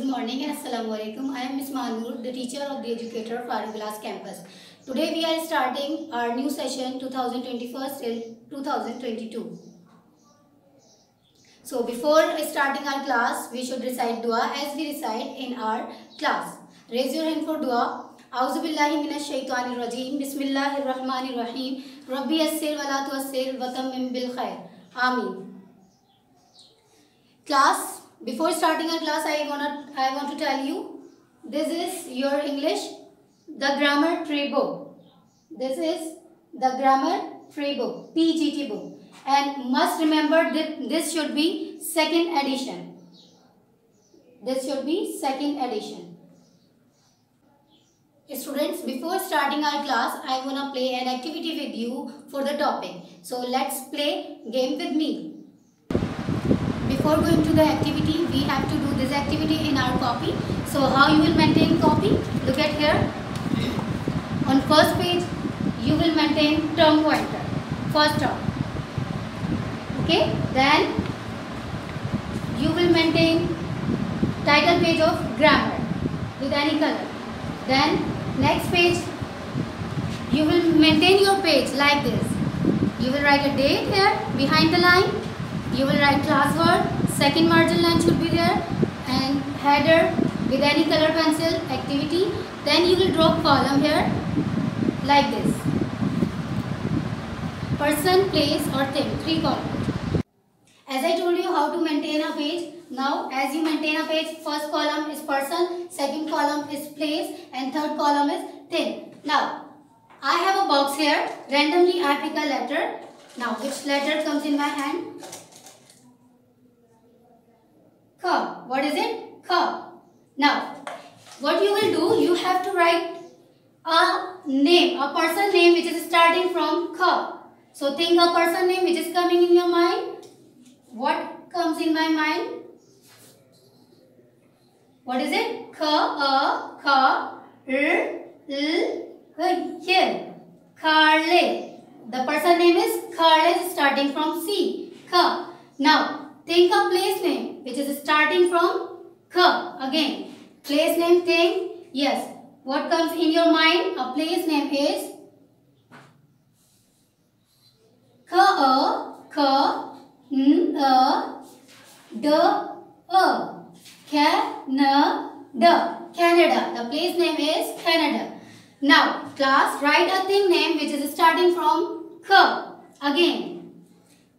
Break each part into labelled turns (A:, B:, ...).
A: Good morning and Assalamu alaikum. I am Ms. Manur, the teacher of the educator Farooq Glass campus. Today we are starting our new session 2021 till 2022. So before starting our class, we should recite dua as we recite in our class. Raise your hand for dua. Auzubillahiminashaitanirrajim. Bismillahirrahmanirrahim. Rabbi assir walatu assir watamim bil khair. Ameen. Class before starting our class, I wanna I want to tell you, this is your English, the grammar tree book. This is the grammar tree book, TGT book. And must remember that this should be second edition. This should be second edition. Students, before starting our class, I wanna play an activity with you for the topic. So let's play game with me. Before going to the activity, we have to do this activity in our copy. So how you will maintain copy? Look at here. On first page, you will maintain term pointer. First term. Okay. Then you will maintain title page of grammar with any color. Then next page, you will maintain your page like this. You will write a date here behind the line you will write class word. Second margin line should be there. And header with any color pencil activity. Then you will drop column here like this. Person place or thing. Three columns. As i told you how to maintain a page now as you maintain a page first column is person second column is place and third column is thing. Now i have a box here. Randomly i pick a letter. Now which letter comes in my hand Ka. What is it? Ka. Now, what you will do, you have to write a name, a person name which is starting from Ka. So, think a person name which is coming in your mind. What comes in my mind? What is it? Ka, a, ka, r, l, h, Carle. The person name is Carle starting from C. Ka. Now, think a place name which is starting from K. Again, place name thing. Yes. What comes in your mind? A place name is K A K N A D A Canada. Canada. The place name is Canada. Now, class, write a thing name which is starting from K. Again,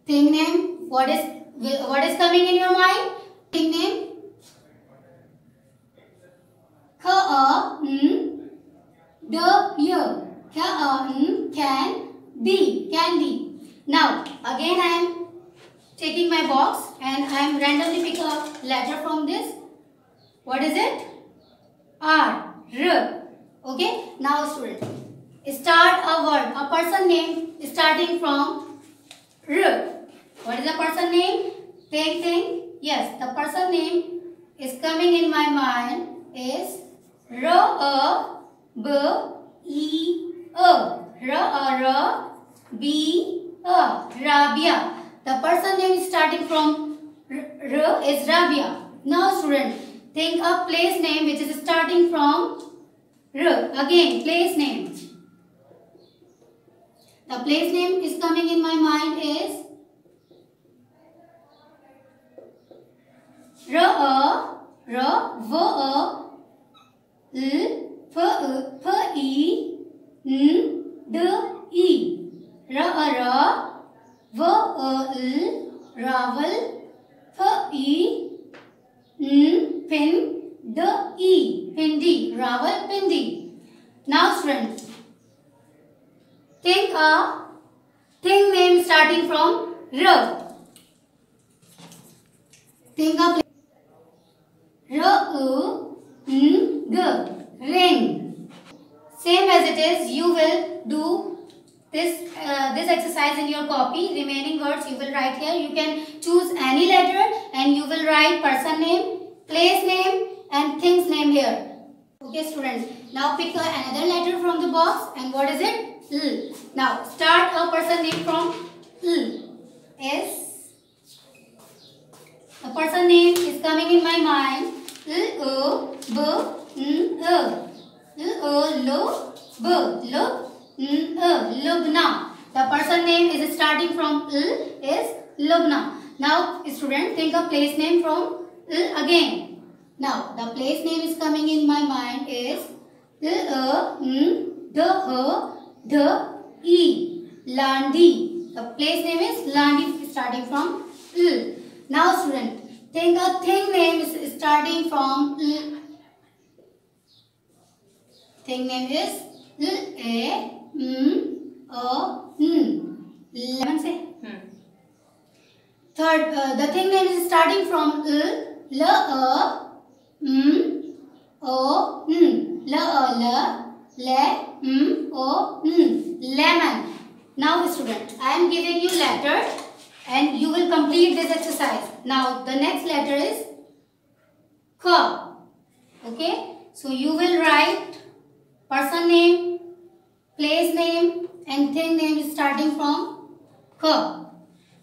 A: thing name. What is what is coming in your mind? Name? K A N D Y. K A N can candy. Now again I am taking my box and I am randomly pick a letter from this. What is it? R. R. Okay. Now student, start a word, a person name starting from R. Is the person name? Think, think. Yes, the person name is coming in my mind is R A B E A. R A B A. Rabia. The person name is starting from R is Rabia. Now student, think of place name which is starting from R. Again, place name. The place name is coming in my mind is R A R V A L P P I N D I R A R V A L Rawal P I N Pindi Rawal Pindi. Now friends think a thing name starting from R think a R-U-N-G. Ring. Same as it is, you will do this, uh, this exercise in your copy. Remaining words you will write here. You can choose any letter and you will write person name, place name and things name here. Okay students. Now pick another letter from the box and what is it? L. Now start a person name from L. S. The person name is coming in my mind. Lo b look n e. Lubna the person name is starting from l is lubna now student think of place name from l again. Now the place name is coming in my mind is l e n d h d e. Landhi. The place name is landhi starting from l. Now student think a thing name is starting from l thing name is L A M O N. Lemon say.
B: Hmm.
A: Third, uh, the thing name is starting from L L A M O N. L A L L M O N. Lemon. Now, student, I am giving you letter and you will complete this exercise. Now, the next letter is K. Okay. So, you will write person name, place name and thing name starting from K.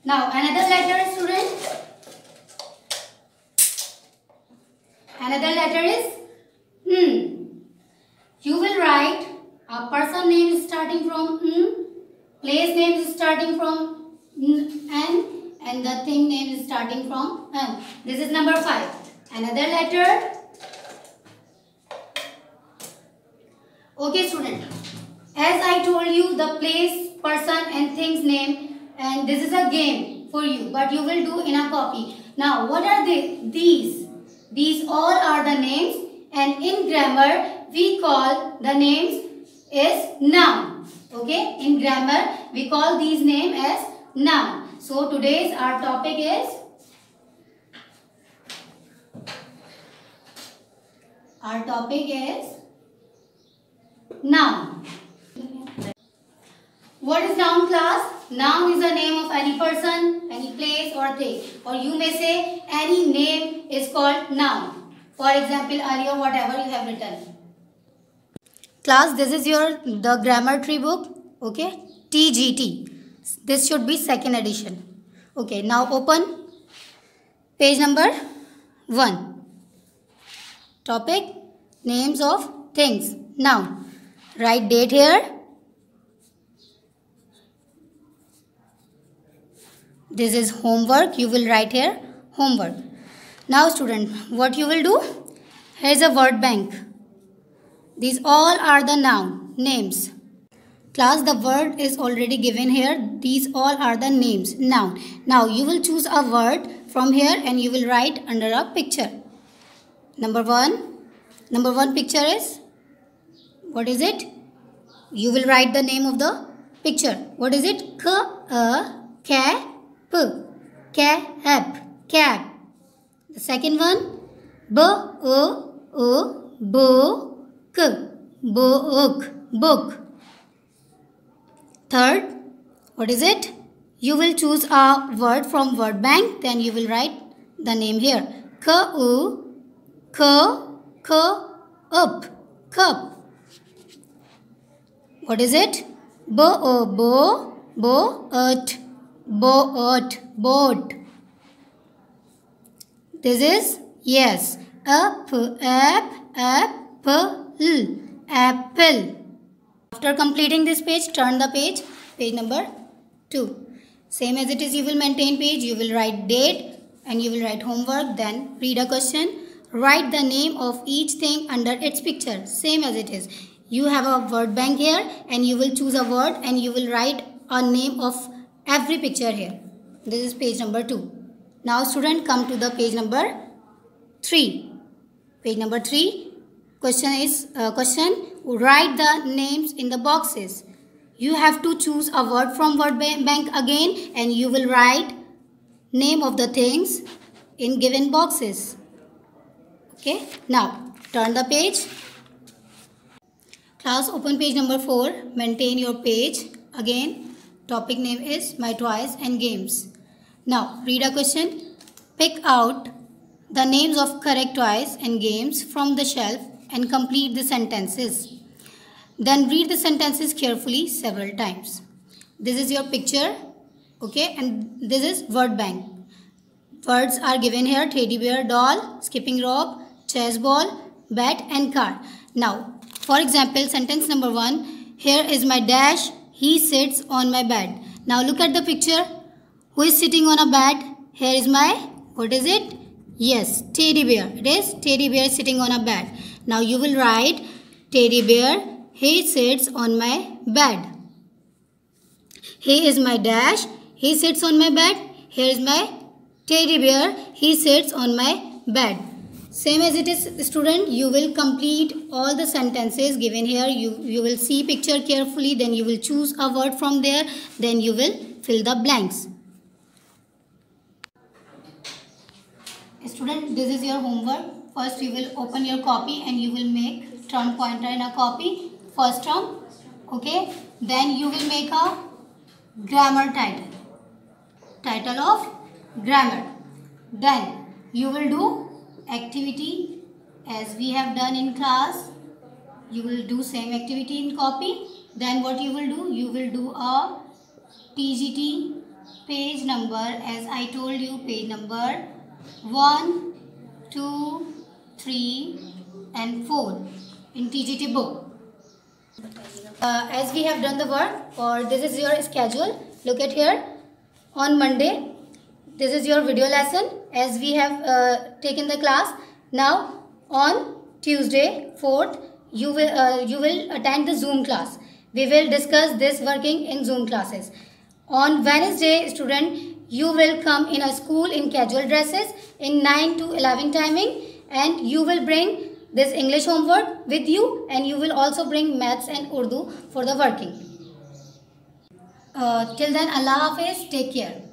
A: Now another letter is student. Another letter is N. You will write a person name starting from N, place name starting from N and the thing name is starting from N. This is number 5. Another letter Okay student, as I told you the place, person and things name and this is a game for you but you will do in a copy. Now what are they? These. These all are the names and in grammar we call the names is noun. Okay, in grammar we call these name as noun. So today's our topic is our topic is Noun. What is noun class? Noun is the name of any person, any place or thing. Or you may say any name is called noun. For example, earlier whatever you have written. Class, this is your the grammar tree book. Okay. TGT. This should be second edition. Okay. Now open page number 1. Topic names of things. Now, Write date here. This is homework. You will write here homework. Now student, what you will do? Here is a word bank. These all are the noun, names. Class, the word is already given here. These all are the names, noun. Now you will choose a word from here and you will write under a picture. Number one. Number one picture is what is it? You will write the name of the picture. What is it? K a cap cap cap. The second one b o o book book book. Third, what is it? You will choose a word from word bank. Then you will write the name here. K u k k up cup. What is it? Bo o bo bo boat. This is yes. Up app apple apple. After completing this page, turn the page. Page number two. Same as it is, you will maintain page. You will write date and you will write homework. Then read a question. Write the name of each thing under its picture. Same as it is you have a word bank here and you will choose a word and you will write a name of every picture here. This is page number 2. Now student come to the page number 3. Page number 3. Question is uh, question write the names in the boxes. You have to choose a word from word bank again and you will write name of the things in given boxes. Okay. Now turn the page Class open page number 4. Maintain your page. Again topic name is my toys and games. Now read a question. Pick out the names of correct toys and games from the shelf and complete the sentences. Then read the sentences carefully several times. This is your picture. Okay and this is word bank. Words are given here teddy bear, doll, skipping rope, chess ball, bat and car. Now, for example, sentence number 1. Here is my dash. He sits on my bed. Now look at the picture. Who is sitting on a bed? Here is my, what is it? Yes, teddy bear. It is teddy bear sitting on a bed. Now you will write teddy bear. He sits on my bed. He is my dash. He sits on my bed. Here is my teddy bear. He sits on my bed. Same as it is student, you will complete all the sentences given here. You, you will see picture carefully. Then you will choose a word from there. Then you will fill the blanks. Student, this is your homework. First you will open your copy and you will make term pointer in a copy. First term. Okay. Then you will make a grammar title. Title of grammar. Then you will do activity as we have done in class. You will do same activity in copy. Then what you will do? You will do a TGT page number as I told you page number 1, 2, 3 and 4 in TGT book. Uh, as we have done the work or this is your schedule. Look at here. On Monday, this is your video lesson as we have uh, taken the class. Now on Tuesday 4th, you will, uh, you will attend the Zoom class. We will discuss this working in Zoom classes. On Wednesday, student, you will come in a school in casual dresses in 9 to 11 timing and you will bring this English homework with you and you will also bring maths and Urdu for the working. Uh, till then, Allah Hafiz, take care.